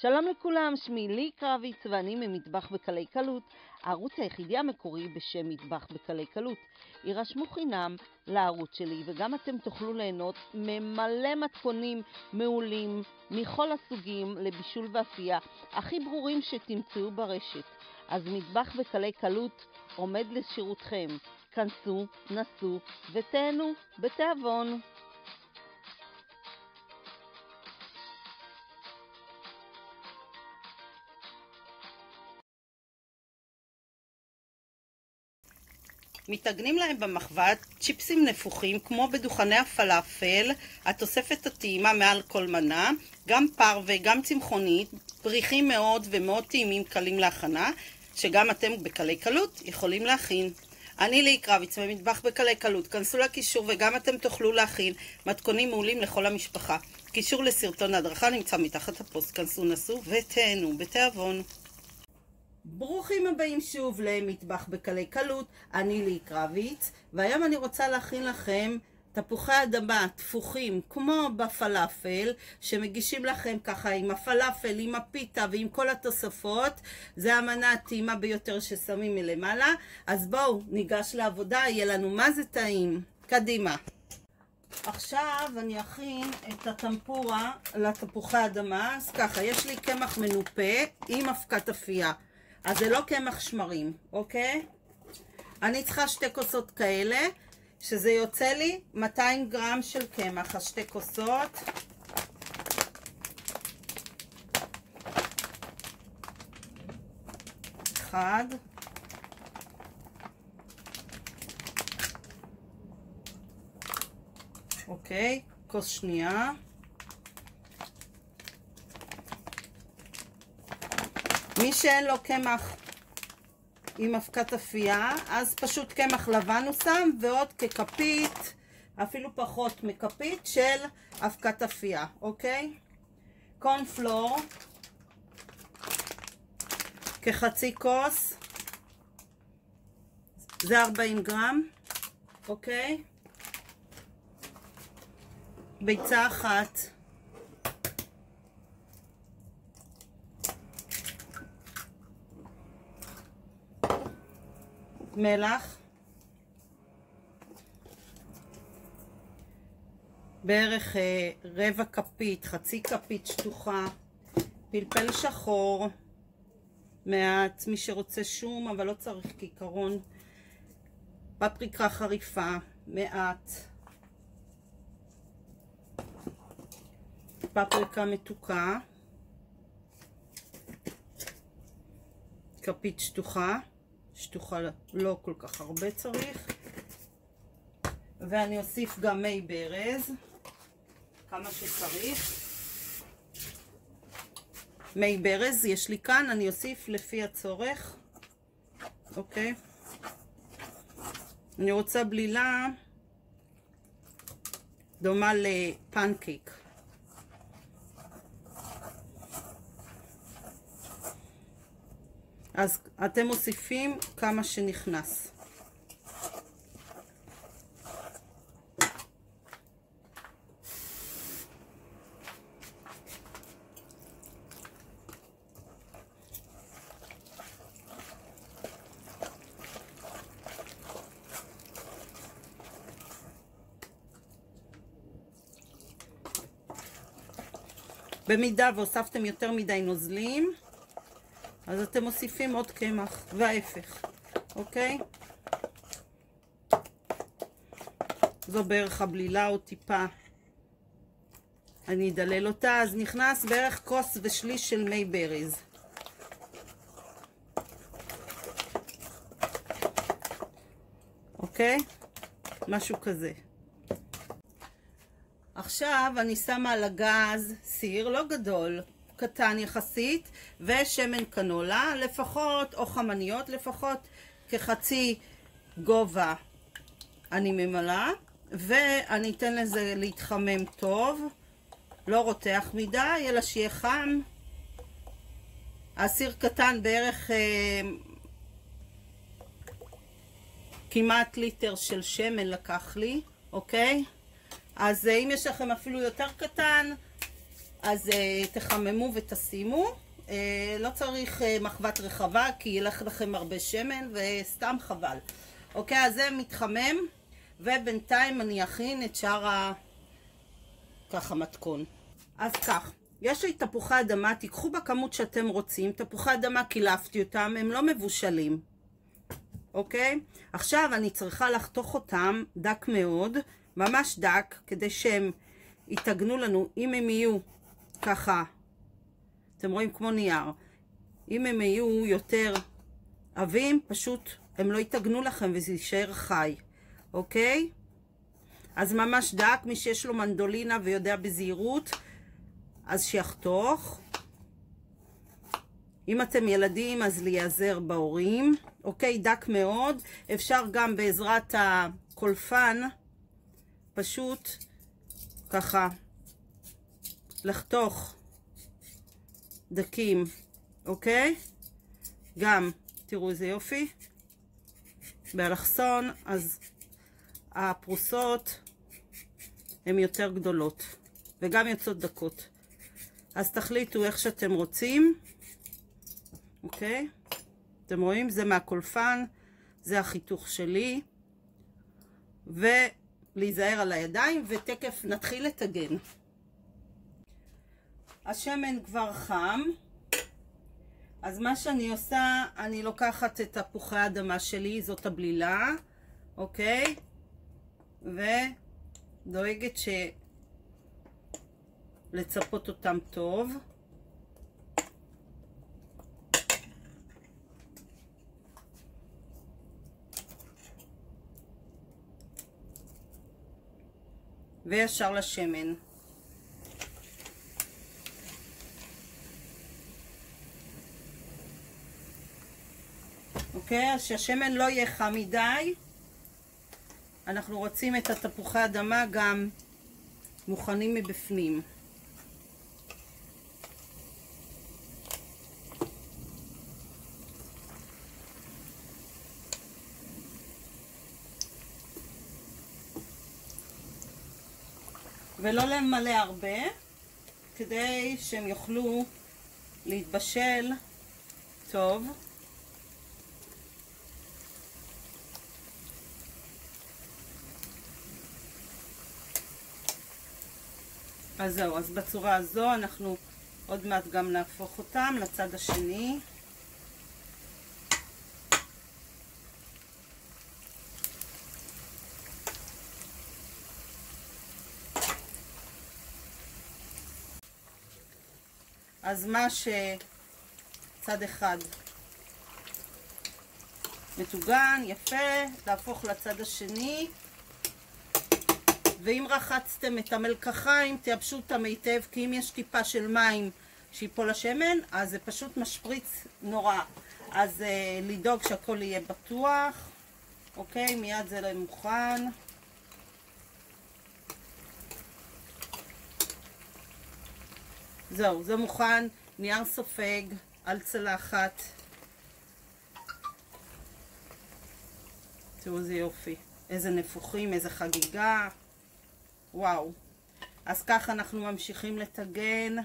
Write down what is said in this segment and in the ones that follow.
שלום לכולם, שמי לי קרביץ ואני ממטבח בקלי קלות, הערוץ היחידי המקורי בשם מטבח בקלי קלות. יירשמו חינם לערוץ שלי וגם אתם תוכלו ליהנות ממלא מתכונים מעולים מכל הסוגים לבישול ואפייה, הכי ברורים שתמצאו ברשת. אז מטבח בקלי קלות עומד לשירותכם. כנסו, נסו ותהנו בתיאבון. מתעגנים להם במחבת צ'יפסים נפוחים כמו בדוכני הפלאפל, התוספת הטעימה מעל כל מנה, גם פרווה, גם צמחונית, פריחים מאוד ומאוד טעימים קלים להכנה, שגם אתם בקלי קלות יכולים להכין. אני לי קרביץ במטבח בקלי קלות, כנסו לקישור וגם אתם תוכלו להכין מתכונים מעולים לכל המשפחה. קישור לסרטון ההדרכה נמצא מתחת הפוסט, כנסו נסו ותהנו בתיאבון. ברוכים הבאים שוב למטבח בקלי קלות, אני לי קרביץ, והיום אני רוצה להכין לכם תפוחי אדמה תפוחים כמו בפלאפל, שמגישים לכם ככה עם הפלאפל, עם הפיתה ועם כל התוספות. זה המנה הטעימה ביותר ששמים מלמעלה. אז בואו ניגש לעבודה, יהיה לנו מה זה טעים. קדימה. עכשיו אני אכין את הטמפורה לתפוחי אדמה. אז ככה, יש לי קמח מנופה עם אבקת אפייה. אז זה לא קמח שמרים, אוקיי? אני צריכה שתי כוסות כאלה, שזה יוצא לי 200 גרם של קמח, אז שתי כוסות. אחד. אוקיי, כוס שנייה. מי שאין לו קמח עם אבקת אפייה, אז פשוט קמח לבן הוא שם, ועוד ככפית, אפילו פחות מכפית של אבקת אפייה, אוקיי? קורנפלור, כחצי כוס, זה 40 גרם, אוקיי? ביצה אחת. מלח, בערך אה, רבע כפית, חצי כפית שטוחה, פלפל שחור, מעט, מי שרוצה שום, אבל לא צריך כעיקרון, פפריקה חריפה, מעט, פפריקה מתוקה, כפית שטוחה, שטוחה לא כל כך הרבה צריך. ואני אוסיף גם מי ברז, כמה שצריך. מי ברז יש לי כאן, אני אוסיף לפי הצורך, אוקיי? אני רוצה בלילה דומה לפנקייק. אז אתם מוסיפים כמה שנכנס. במידה והוספתם יותר מדי נוזלים, אז אתם מוסיפים עוד קמח, וההפך, אוקיי? זו בערך הבלילה או טיפה. אני אדלל אותה, אז נכנס בערך כוס ושליש של מי ברז. אוקיי? משהו כזה. עכשיו אני שמה על הגז סיר לא גדול, קטן יחסית, ושמן קנולה, לפחות, או חמניות, לפחות כחצי גובה אני ממלאה, ואני אתן לזה להתחמם טוב, לא רותח מדי, אלא שיהיה חם. הסיר קטן בערך אה, כמעט ליטר של שמן לקח לי, אוקיי? אז אה, אם יש לכם אפילו יותר קטן, אז אה, תחממו ותשימו. אה, לא צריך אה, מחבת רחבה, כי ילך לכם הרבה שמן וסתם חבל. אוקיי, אז זה מתחמם, ובינתיים אני אכין את שאר ה... ככה מתכון. אז כך, יש לי תפוחי אדמה, תיקחו בכמות שאתם רוצים. תפוחי אדמה קילפתי אותם, הם לא מבושלים. אוקיי? עכשיו אני צריכה לחתוך אותם דק מאוד, ממש דק, כדי שהם יתגנו לנו, אם הם יהיו ככה, אתם רואים כמו נייר, אם הם יהיו יותר עבים, פשוט הם לא יתגנו לכם וזה יישאר חי, אוקיי? אז ממש דק, מי שיש לו מנדולינה ויודע בזהירות, אז שיחתוך. אם אתם ילדים, אז להיעזר בהורים. אוקיי, דק מאוד. אפשר גם בעזרת הקולפן, פשוט ככה לחתוך דקים, אוקיי? גם, תראו איזה יופי. באלכסון, אז הפרוסות הן יותר גדולות, וגם יוצאות דקות. אז תחליטו איך שאתם רוצים, אוקיי? אתם רואים? זה מהקולפן, זה החיתוך שלי. ולהיזהר על הידיים, ותכף נתחיל לטגן. השמן כבר חם, אז מה שאני עושה, אני לוקחת את תפוחי האדמה שלי, זאת הבלילה, אוקיי? ודואגת ש... לצפות אותם טוב. וישר לשמן. אוקיי? אז שהשמן לא יהיה חם מדי. אנחנו רוצים את התפוחי אדמה גם מוכנים מבפנים. ולא למלא הרבה, כדי שהם יוכלו להתבשל טוב. אז זהו, אז בצורה הזו אנחנו עוד מעט גם נהפוך אותם לצד השני. אז מה שצד אחד מטוגן, יפה, להפוך לצד השני ואם רחצתם את המלקחיים תייבשו אותם היטב כי אם יש טיפה של מים שיפול השמן אז זה פשוט משפריץ נורא. אז uh, לדאוג שהכל יהיה בטוח. אוקיי, מיד זה מוכן. זהו, זה מוכן, נייר סופג על צלחת. תראו איזה יופי, איזה נפוחים, איזה חגיגה. וואו. אז ככה אנחנו ממשיכים לטגן.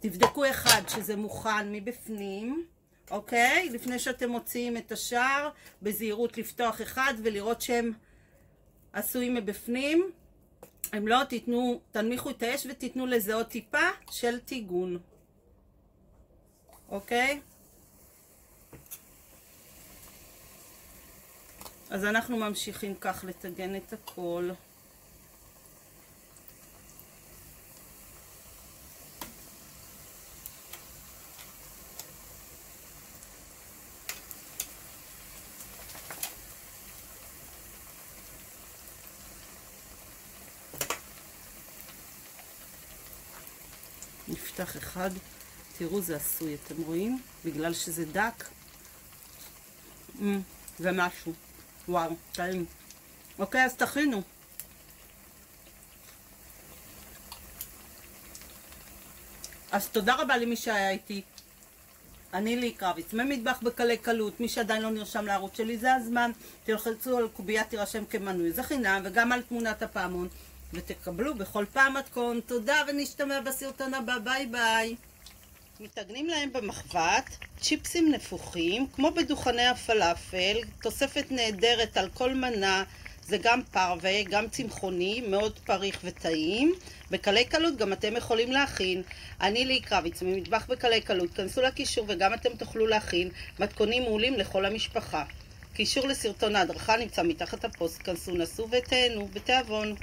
תבדקו אחד שזה מוכן מבפנים, אוקיי? לפני שאתם מוציאים את השאר, בזהירות לפתוח אחד ולראות שהם עשויים מבפנים. אם לא, תיתנו, תנמיכו את האש ותיתנו לזה עוד טיפה של טיגון. אוקיי? אז אנחנו ממשיכים כך לטגן את הכל. נפתח אחד, תראו זה עשוי, אתם רואים? בגלל שזה דק. Mm, זה משהו. וואו, טעים. אוקיי, אז תכינו. אז תודה רבה למי שהיה איתי. אני לי קרביץ, ממטבח בקלי קלות, מי שעדיין לא נרשם לערוץ שלי זה הזמן, תלחצו על קובייה תירשם כמנוי, זה חינם וגם על תמונת הפעמון ותקבלו בכל פעם מתכון. תודה ונשתמע בסרטון הבא, ביי ביי. מטגנים להם במחבת צ'יפסים נפוחים, כמו בדוכני הפלאפל, תוספת נהדרת על כל מנה, זה גם פרווה, גם צמחוני, מאוד פריך וטעים. בקלי קלות גם אתם יכולים להכין. אני ליהי קרויץ ממטבח בקלי קלות, כנסו לקישור וגם אתם תוכלו להכין מתכונים מעולים לכל המשפחה. קישור לסרטון ההדרכה נמצא מתחת הפוסט, כנסו, נסו ותהנו בתיאבון.